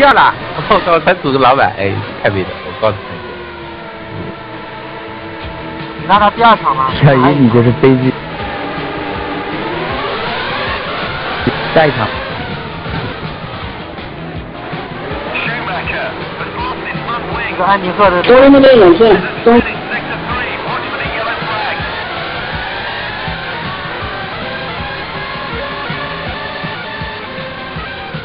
掉了！我靠，他组个老板，哎，太美了！我告诉你，你看他第二场吗？小姨，你就是悲剧。下一场。这个安迪赫的。中那边有线，中。